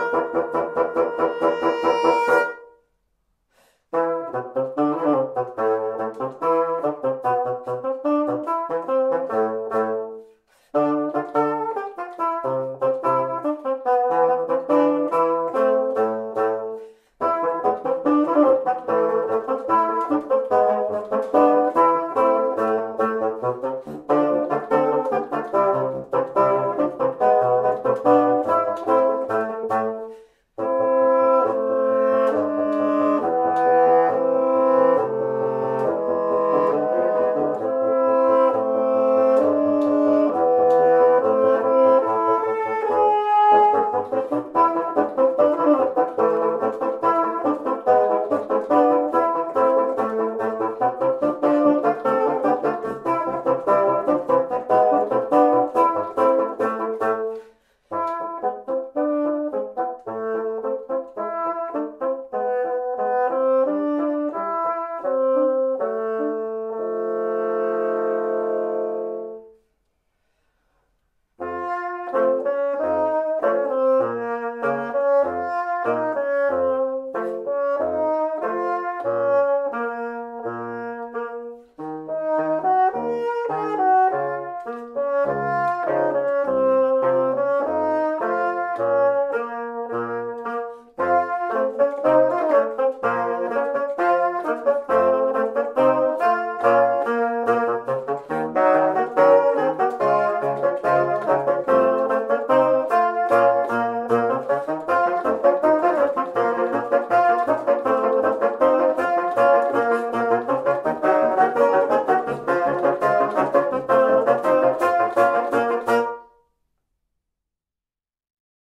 Música Música